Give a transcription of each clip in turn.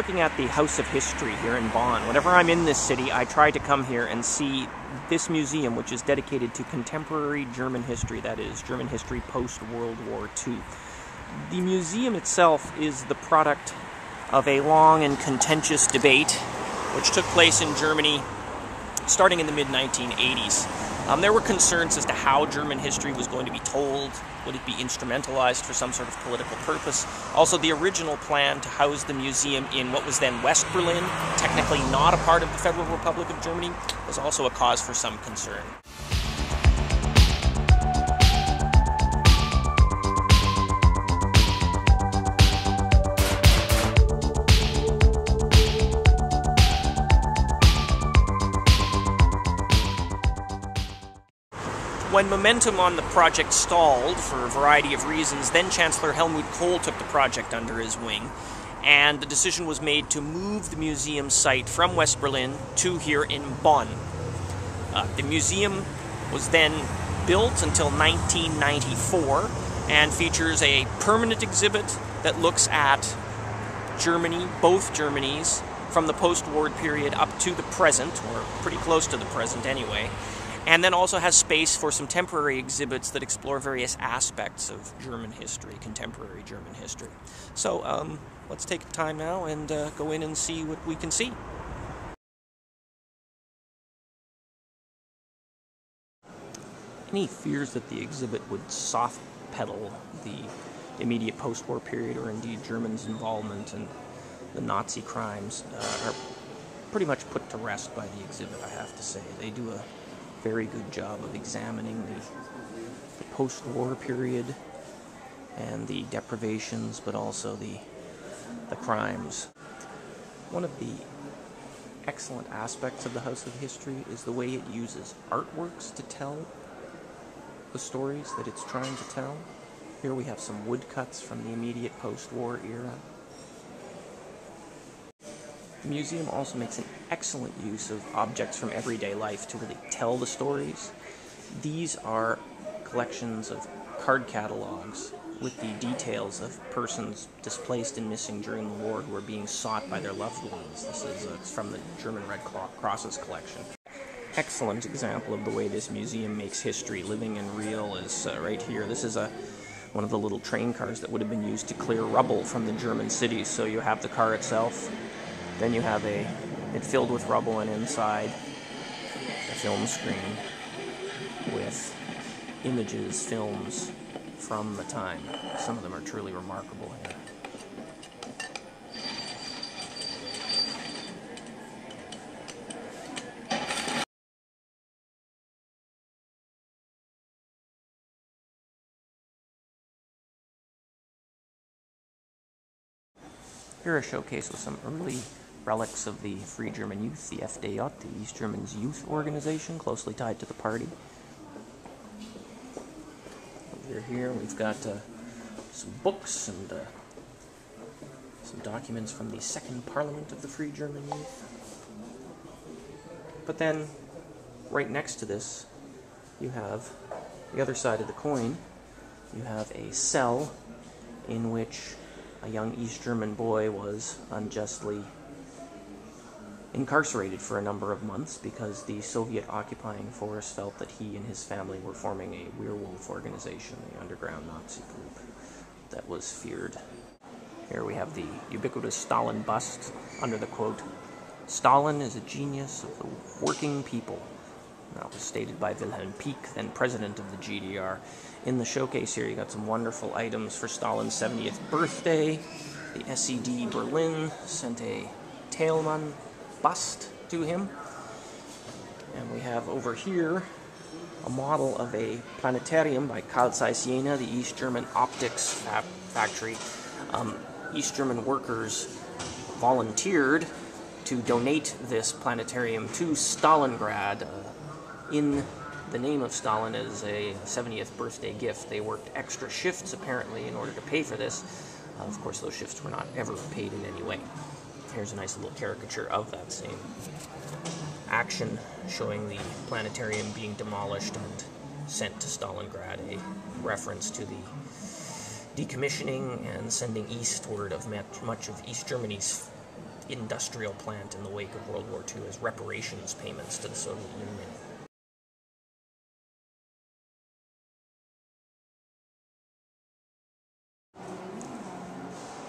looking at the House of History here in Bonn. Whenever I'm in this city, I try to come here and see this museum, which is dedicated to contemporary German history, that is, German history post World War II. The museum itself is the product of a long and contentious debate which took place in Germany starting in the mid 1980s. Um, there were concerns as to how German history was going to be told. Would it be instrumentalized for some sort of political purpose? Also, the original plan to house the museum in what was then West Berlin, technically not a part of the Federal Republic of Germany, was also a cause for some concern. When momentum on the project stalled for a variety of reasons, then Chancellor Helmut Kohl took the project under his wing, and the decision was made to move the museum site from West Berlin to here in Bonn. Uh, the museum was then built until 1994 and features a permanent exhibit that looks at Germany, both Germanys, from the post war period up to the present, or pretty close to the present anyway and then also has space for some temporary exhibits that explore various aspects of German history, contemporary German history. So um, let's take time now and uh, go in and see what we can see. Any fears that the exhibit would soft pedal the immediate post war period or indeed Germans' involvement in the Nazi crimes uh, are pretty much put to rest by the exhibit, I have to say. They do a very good job of examining the, the post-war period and the deprivations, but also the the crimes. One of the excellent aspects of the House of History is the way it uses artworks to tell the stories that it's trying to tell. Here we have some woodcuts from the immediate post-war era. The museum also makes an excellent use of objects from everyday life to really tell the stories. These are collections of card catalogs with the details of persons displaced and missing during the war who are being sought by their loved ones. This is uh, from the German Red Cross's collection. Excellent example of the way this museum makes history living and real is uh, right here. This is a one of the little train cars that would have been used to clear rubble from the German cities. So you have the car itself, then you have a it filled with rubble and inside a film screen with images, films from the time. Some of them are truly remarkable here. Here a showcase with some early relics of the Free German Youth, the FDJ, the East Germans Youth Organization, closely tied to the party. Over here we've got uh, some books and uh, some documents from the Second Parliament of the Free German Youth. But then, right next to this, you have the other side of the coin. You have a cell in which a young East German boy was unjustly incarcerated for a number of months because the Soviet occupying force felt that he and his family were forming a werewolf organization, the underground Nazi group that was feared. Here we have the ubiquitous Stalin bust under the quote Stalin is a genius of the working people. That was stated by Wilhelm Pieck, then president of the GDR. In the showcase here, you got some wonderful items for Stalin's 70th birthday. The SED Berlin sent a Thälmann bust to him. And we have over here a model of a planetarium by Carl Zeiss Jena, the East German optics factory. Um, East German workers volunteered to donate this planetarium to Stalingrad uh, in the name of Stalin as a 70th birthday gift. They worked extra shifts apparently in order to pay for this. Uh, of course, those shifts were not ever paid in any way. Here's a nice little caricature of that same action showing the planetarium being demolished and sent to Stalingrad, a reference to the decommissioning and sending eastward of much of East Germany's industrial plant in the wake of World War II as reparations payments to the Soviet Union.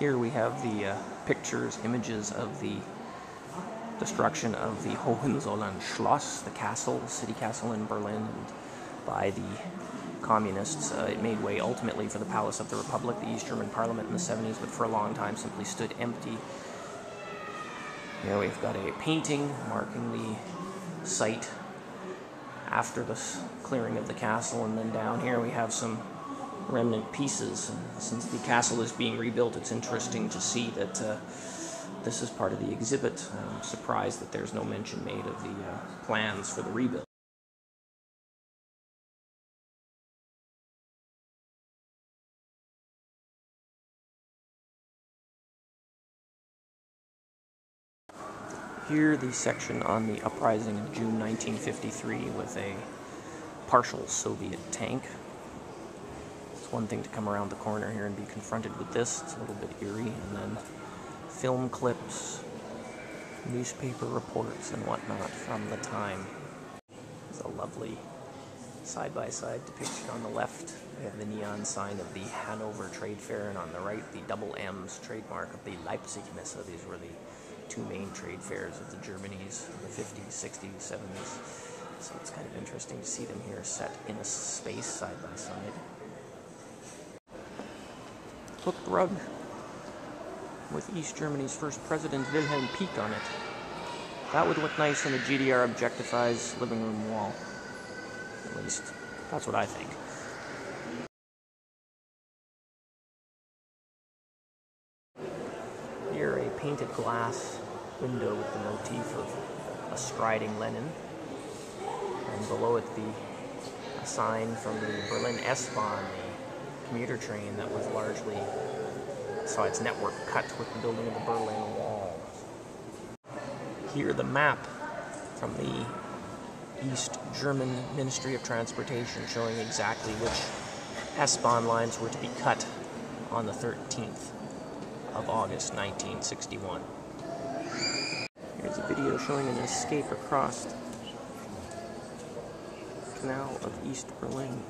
Here we have the uh, pictures, images of the destruction of the Hohenzollern Schloss, the castle, city castle in Berlin, by the communists. Uh, it made way ultimately for the Palace of the Republic, the East German parliament in the 70s, but for a long time simply stood empty. Here we've got a painting marking the site after the clearing of the castle, and then down here we have some remnant pieces. Since the castle is being rebuilt, it's interesting to see that uh, this is part of the exhibit. I'm surprised that there's no mention made of the uh, plans for the rebuild. Here, the section on the uprising of June 1953 with a partial Soviet tank one thing to come around the corner here and be confronted with this. It's a little bit eerie. And then film clips, newspaper reports, and whatnot from the time. It's a lovely side-by-side depiction on the left. We have the neon sign of the Hanover Trade Fair, and on the right, the double M's trademark of the Leipzig Messe. These were the two main trade fairs of the Germanys in the 50s, 60s, 70s. So it's kind of interesting to see them here set in a space side by side hooked rug with East Germany's first president Wilhelm Pieck on it. That would look nice on the GDR Objectified's living room wall. At least, that's what I think. Here, a painted glass window with the motif of a striding Lenin. And below it, the sign from the Berlin S-Bahn, commuter train that was largely saw its network cut with the building of the Berlin Wall. Here, the map from the East German Ministry of Transportation showing exactly which S-Bahn lines were to be cut on the 13th of August 1961. Here's a video showing an escape across the Canal of East Berlin.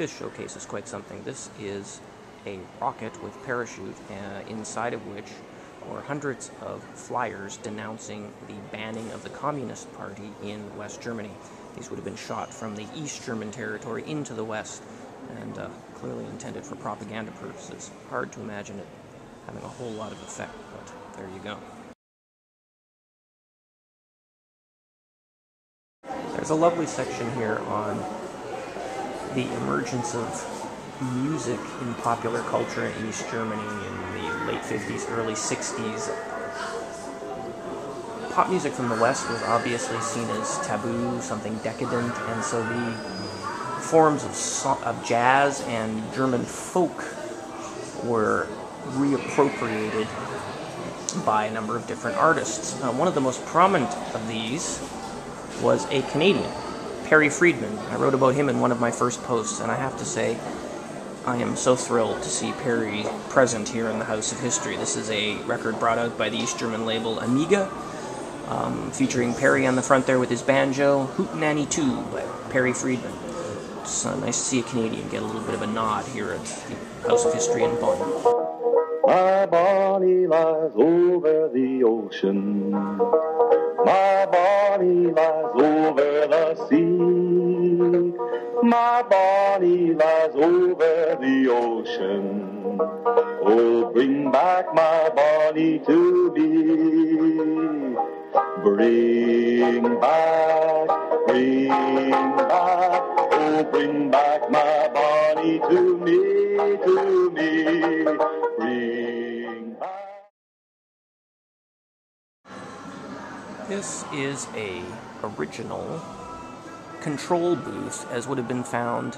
This showcase is quite something. This is a rocket with parachute uh, inside of which are hundreds of flyers denouncing the banning of the Communist Party in West Germany. These would have been shot from the East German territory into the West and uh, clearly intended for propaganda purposes. Hard to imagine it having a whole lot of effect, but there you go. There's a lovely section here on the emergence of music in popular culture in East Germany in the late 50s, early 60s. Pop music from the West was obviously seen as taboo, something decadent, and so the forms of, of jazz and German folk were reappropriated by a number of different artists. Uh, one of the most prominent of these was a Canadian, Perry Friedman. I wrote about him in one of my first posts, and I have to say, I am so thrilled to see Perry present here in the House of History. This is a record brought out by the East German label Amiga, um, featuring Perry on the front there with his banjo, Hootenanny 2 by Perry Friedman. It's uh, nice to see a Canadian get a little bit of a nod here at the House of History in Bonn. My body lies over the ocean. My body lies over the sea. My body lies over the ocean. Oh, bring back my Bonnie to me. Bring back, bring back, oh, bring back my Bonnie to me, to me. This is a original control booth as would have been found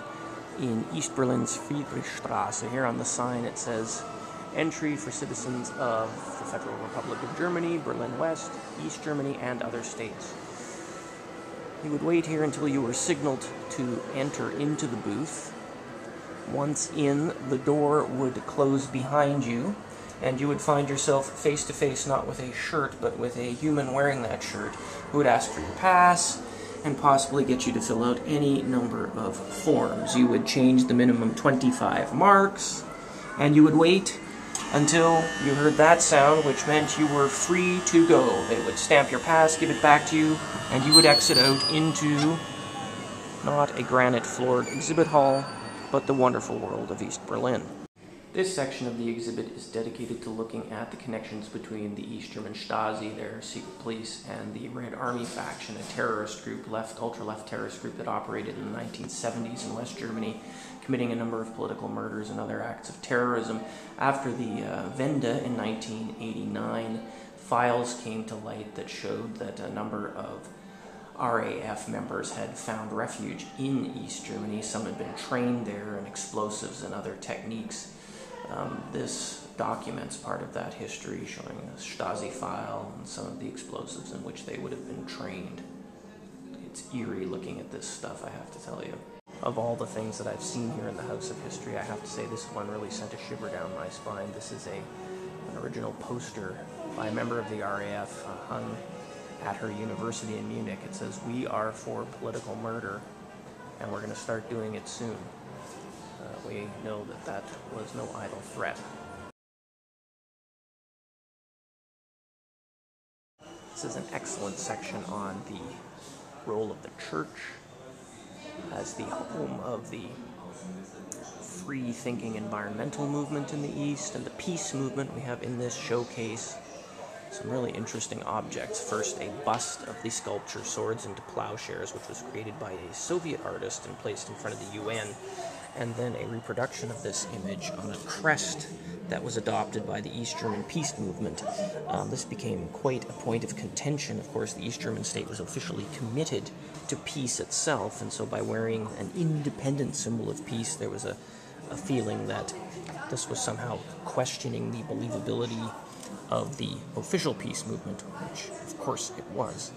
in East Berlin's Friedrichstrasse. Here on the sign it says entry for citizens of the Federal Republic of Germany, Berlin West, East Germany, and other states. You would wait here until you were signaled to enter into the booth. Once in, the door would close behind you, and you would find yourself face to face not with a shirt, but with a human wearing that shirt, who would ask for your pass and possibly get you to fill out any number of forms. You would change the minimum 25 marks, and you would wait until you heard that sound, which meant you were free to go. They would stamp your pass, give it back to you, and you would exit out into not a granite floored exhibit hall, but the wonderful world of East Berlin. This section of the exhibit is dedicated to looking at the connections between the East German Stasi, their secret police, and the Red Army faction, a terrorist group, left ultra-left terrorist group that operated in the 1970s in West Germany, committing a number of political murders and other acts of terrorism. After the uh, Wende in 1989, files came to light that showed that a number of RAF members had found refuge in East Germany. Some had been trained there in explosives and other techniques. Um, this documents part of that history, showing the Stasi file and some of the explosives in which they would have been trained. It's eerie looking at this stuff, I have to tell you. Of all the things that I've seen here in the House of History, I have to say this one really sent a shiver down my spine. This is a an original poster by a member of the RAF uh, hung at her university in Munich. It says, "We are for political murder, and we're going to start doing it soon." Uh, we know that that was no idle threat. This is an excellent section on the role of the church as the home of the free thinking environmental movement in the East and the peace movement we have in this showcase. Some really interesting objects. First, a bust of the sculpture Swords into Plowshares, which was created by a Soviet artist and placed in front of the UN and then a reproduction of this image on a crest that was adopted by the East German peace movement. Um, this became quite a point of contention. Of course, the East German state was officially committed to peace itself, and so by wearing an independent symbol of peace, there was a, a feeling that this was somehow questioning the believability of the official peace movement, which of course it was.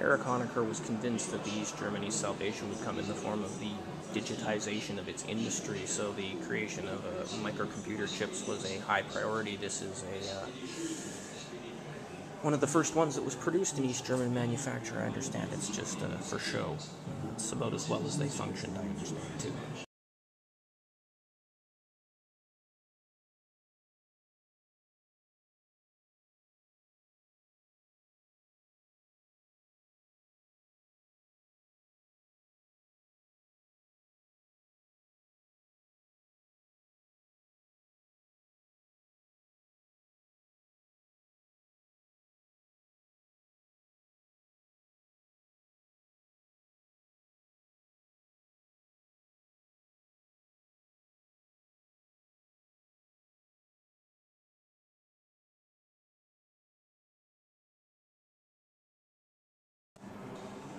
Erich Honecker was convinced that the East Germany's salvation would come in the form of the digitization of its industry. So the creation of uh, microcomputer chips was a high priority. This is a uh, one of the first ones that was produced in East German manufacture. I understand it's just uh, for show. It's about as well as they functioned. I understand too.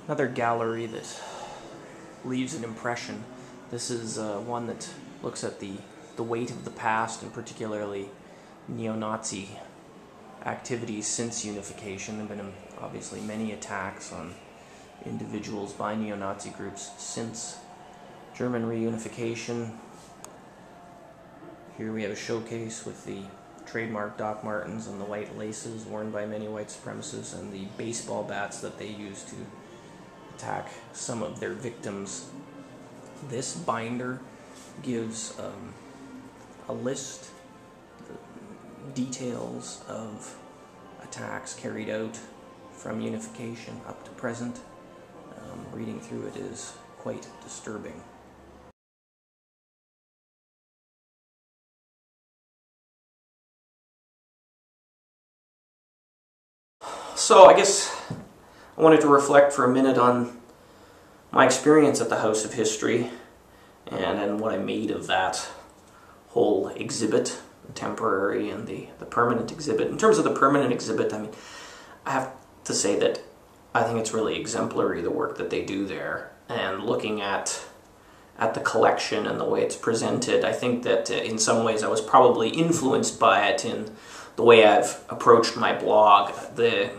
Another gallery that leaves an impression. This is uh, one that looks at the, the weight of the past and particularly neo-Nazi activities since unification. There have been obviously many attacks on individuals by neo-Nazi groups since German reunification. Here we have a showcase with the trademark Doc Martens and the white laces worn by many white supremacists and the baseball bats that they used to attack some of their victims. This binder gives um, a list, uh, details of attacks carried out from unification up to present. Um, reading through it is quite disturbing. So I guess I wanted to reflect for a minute on my experience at the House of History and, and what I made of that whole exhibit, the temporary and the, the permanent exhibit. In terms of the permanent exhibit, I mean, I have to say that I think it's really exemplary the work that they do there. And looking at at the collection and the way it's presented, I think that uh, in some ways I was probably influenced by it in the way I've approached my blog. The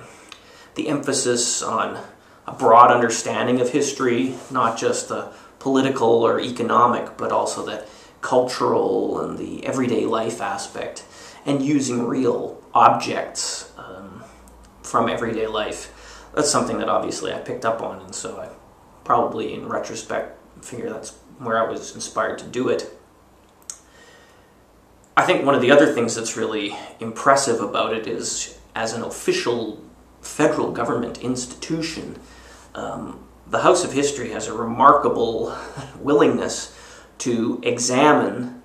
the emphasis on a broad understanding of history, not just the political or economic, but also the cultural and the everyday life aspect, and using real objects um, from everyday life. That's something that obviously I picked up on, and so I probably, in retrospect, figure that's where I was inspired to do it. I think one of the other things that's really impressive about it is, as an official federal government institution, um, the House of History has a remarkable willingness to examine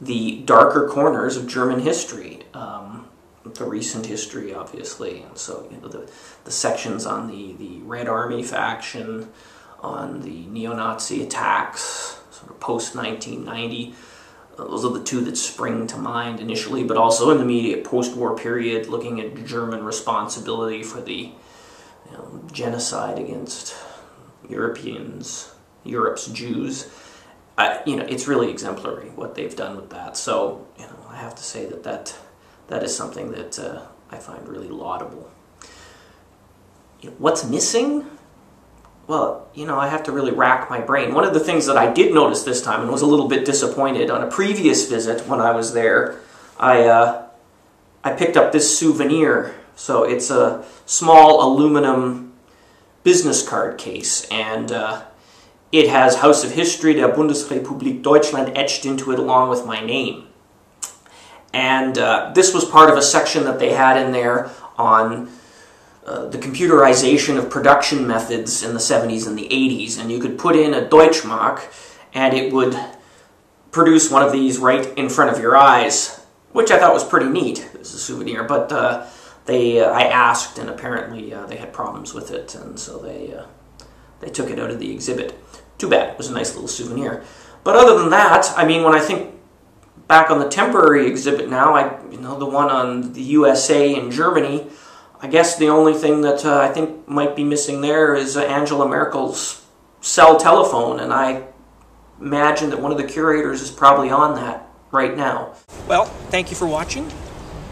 the darker corners of German history, um, the recent history, obviously, and so you know the, the sections on the, the Red Army faction, on the neo-Nazi attacks, sort of post 1990 those are the two that spring to mind initially, but also in the immediate post-war period, looking at German responsibility for the you know, genocide against Europeans, Europe's Jews. I, you know, it's really exemplary what they've done with that. So, you know, I have to say that that, that is something that uh, I find really laudable. You know, what's missing? Well, you know, I have to really rack my brain. One of the things that I did notice this time and was a little bit disappointed on a previous visit when I was there, I, uh, I picked up this souvenir. So it's a small aluminum business card case, and uh, it has House of History der Bundesrepublik Deutschland etched into it along with my name. And uh, this was part of a section that they had in there on uh, the computerization of production methods in the 70s and the 80s, and you could put in a Deutschmark and it would produce one of these right in front of your eyes, which I thought was pretty neat as a souvenir, but uh, they, uh, I asked and apparently uh, they had problems with it, and so they, uh, they took it out of the exhibit. Too bad, it was a nice little souvenir. But other than that, I mean, when I think back on the temporary exhibit now, I, you know, the one on the USA and Germany, I guess the only thing that uh, I think might be missing there is uh, Angela Merkel's cell telephone, and I imagine that one of the curators is probably on that right now. Well, thank you for watching.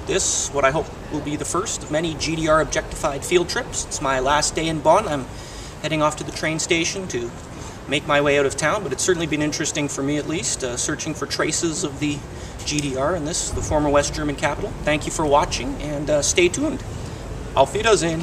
This, what I hope will be the first of many GDR objectified field trips. It's my last day in Bonn. I'm heading off to the train station to make my way out of town, but it's certainly been interesting for me at least, uh, searching for traces of the GDR in this, the former West German capital. Thank you for watching, and uh, stay tuned. Auf Wiedersehen.